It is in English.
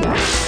Yeah.